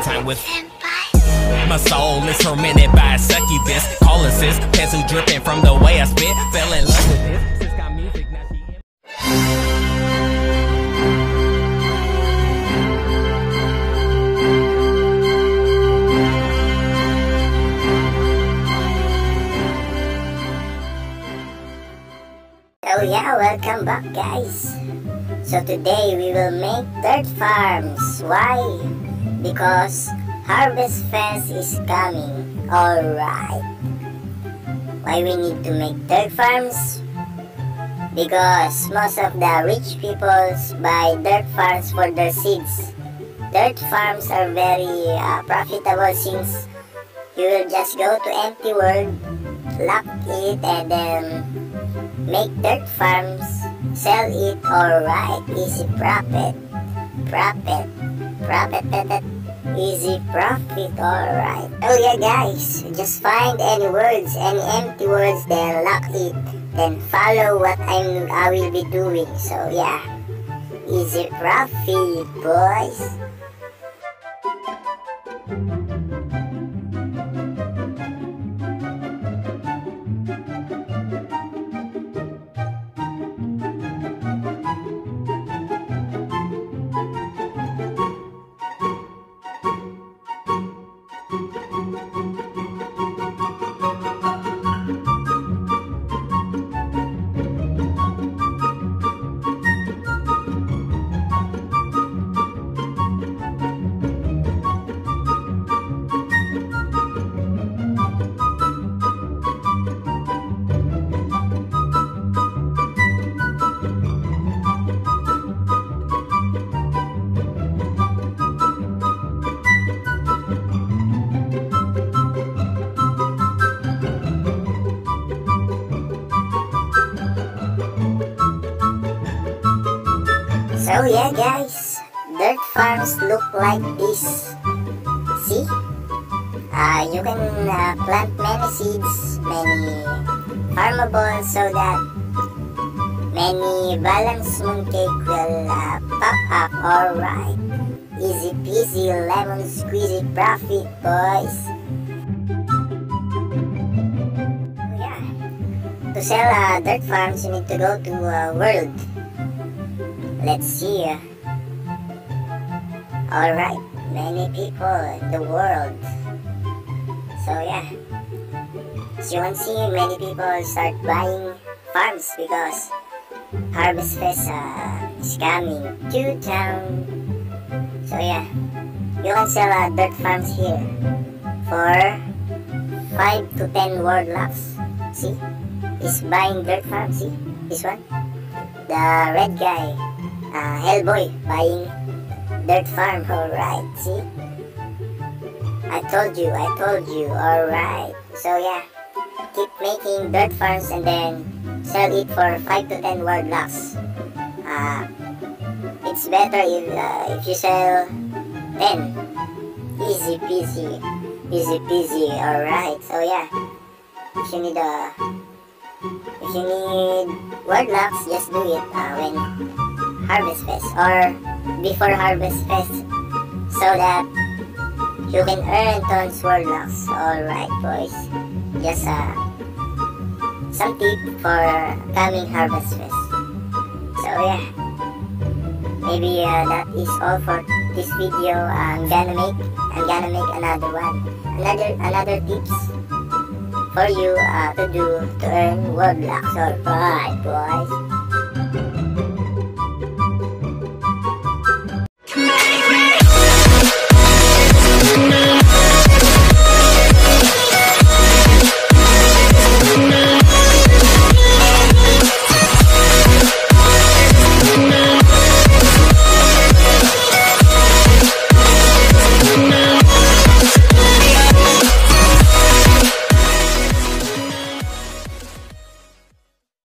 the time with my soul is by succubus. Call assist, dripping from the way I spit. Fell in love with this. Oh yeah, welcome back guys. So today we will make dirt farms. Why? Because Harvest Fest is coming. Alright. Why we need to make dirt farms? Because most of the rich peoples buy dirt farms for their seeds. Dirt farms are very uh, profitable since you will just go to empty world, lock it and then make dirt farms, sell it, alright, easy profit, profit, profit, easy profit, alright. Oh yeah guys, just find any words, any empty words, then lock it, then follow what I'm, I will be doing, so yeah, easy profit, boys. So yeah guys, dirt farms look like this. See? Uh, you can uh, plant many seeds, many farmables so that many balanced mooncake will uh, pop up alright. Easy peasy lemon squeezy profit boys. Oh, yeah. To sell uh, dirt farms you need to go to uh, world. Let's see. Alright, many people in the world. So yeah. As you can see, many people start buying farms because Harvest Fest uh, is coming to town. So yeah, you can sell uh, dirt farms here for 5 to 10 world locks. See? He's buying dirt farm, see? This one? The red guy uh, Hellboy buying dirt farm. Alright, see? I told you, I told you. Alright. So yeah, keep making dirt farms and then sell it for 5 to 10 world locks. Uh, it's better if, uh, if you sell 10. Easy peasy. Easy peasy. Alright. So yeah, if you need a... If you need word locks, just do it uh, when Harvest Fest or before Harvest Fest so that you can earn tons word locks. Alright boys. Just uh, some tip for coming Harvest Fest. So yeah. Maybe uh, that is all for this video. I'm gonna make I'm gonna make another one. Another another tips for you uh, to do to earn world blocks. Alright boys.